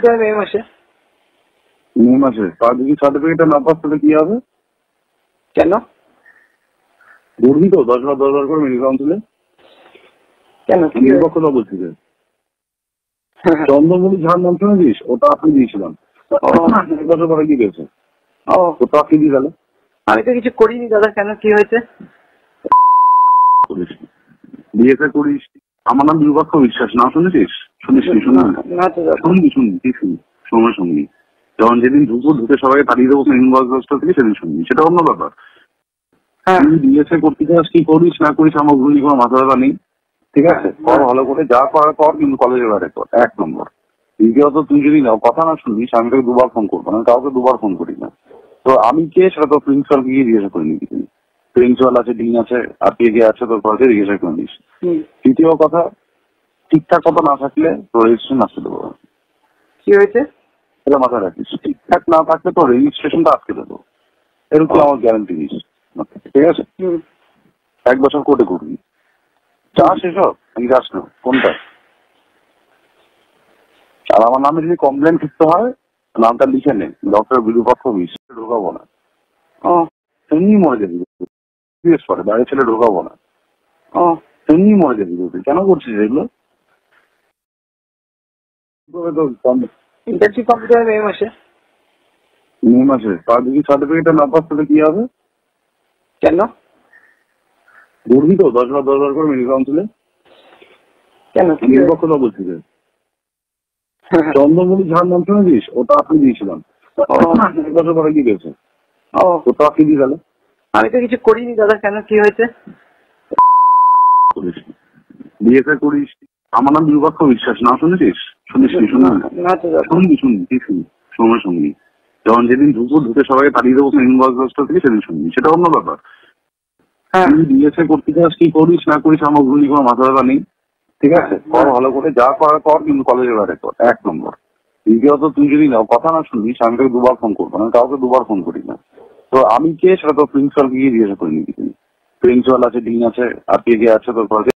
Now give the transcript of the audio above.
Complete মে মাসে? মে মাসে। তার যদি সার্টিফিকেটটা না পাস তাহলে কি হবে? কেন? ঘুরবি তো দশ বার দশ বার করে মেডিকেল কাউন্সিলে কেন? নিরপেক্ষতা বলছি যে। চন্দ্রমণি ঝাড় নাম শুনেছিস ওটা আপনি দিয়েছিলাম। এক বছর পরে কি পেয়েছে? ও। ওটা আপনি দিয়ে গেলে। আমি তো কিছু করিনি দাদা কেন? কি হয়েছে? করিস। বিয়েতে করিস। আমার নাম বিরূপাক্ষ বিশ্বাস না শুনেছিস? শুনিস শুনে শুনবি শুনবি কি শুনবি সময় শুনবি যখন যেদিন ঢুকবো ঢুকে সবাইকে তাড়িয়ে দেবো সেদিন বয়স দশটা থেকে সেদিন শুনবি সেটা অন্য ব্যাপার। হ্যাঁ। তুই বিএসএ করতে চাস কি করিস না করিস আমার কোনো মাথা ব্যথা নেই। ঠিক আছে? কর ভালো করে যা করার কর কিন্তু কলেজে বেড়ে কর এক নম্বর। দ্বিতীয়ত তুই যদি কথা না শুনিস আমি তোকে দুবার ফোন করব আমি কাউকে দুবার ফোন করি না। তো আমি কে সেটা তো প্রিন্সিপাল গিয়ে জিজ্ঞাসা করে নিবি। তুই প্রিন্সিপাল আছে ডিন আছে আর কে কে আছে তোর কলেজে জিজ্ঞাসা করে নিস। তৃতীয় কথা ঠিকঠাক কথা না থাকলে তোর রেজিস্ট্রেশন আসতে দেবো। কি হয়েছে? এটা মাথায় রাখিস ঠিকঠাক না থাকলে তোর রেজিস্ট্রেশনটা আটকে দেবো। এরকম আমার গ্যারান্টি দিস ঠিক আছে। এক বছর কোর্টে ঘুরবি। চাস এসব আমি যাস না? কোনটা? আর আমার নামে যদি কমপ্লেন করতে হয় নামটা লিখে নে। ডক্টর বিরূপাক্ষ বিশ ঢোকাবো না। ও। এমনি মরে যাবি। জিজ্ঞেস করে বাইরে ছেলে ঢোকাবো না। ও। এমনি মরে যাবি। কেন করছিস এগুলো? তো ইন্টার্নশিপ কমপ্লিট মে মাসে? মে মাসে। তার যদি সার্টিফিকেটটা না পাস তাহলে কি হবে? কেন? ঘুরবি তো দশ বার দশ বার করে মেডিকেল কাউন্সিলে কেন? কি বলছি যে চন্দ্রমণি ঝাড় নাম শুনেছিস? ওটা আপনি দিয়েছিলাম। ও। বছর পরে কি ও। ওটা আপনি দিয়ে গেলে আমি তো কিছু করিনি দাদা কেন? কি হয়েছে? করিস। বিয়েতে করিস। আমার নাম বিরূপাক্ষ বিশ্বাস না শুনেছিস? শুনিস না শুনবি শুনবি শুনবি সময় শুনবি। যখন যেদিন ঢুকবো ঢুকে সবাইকে তাড়িয়ে দেবো থেকে সেদিন শুনবি। সেটা অন্য ব্যাপার। হ্যাঁ। তুই বিএসএ করতে চাস কি করিস না করিস আমার ভুল কোনো মাথা ব্যথা নেই। ঠিক আছে? কর ভালো করে যা করার কর কিন্তু কলেজে বেড়ে কর। এক নম্বর। দ্বিতীয়ত তুই যদি না কথা না শুনিস আমি তোকে দুবার ফোন করব আমি কাউকে দুবার ফোন করি না। তো আমি কে সেটা তো প্রিন্সিপাল গিয়ে জিজ্ঞাসা করে নিবি। প্রিন্সিপাল আছে ডিন আছে আর কে কে আছে তোর কলেজে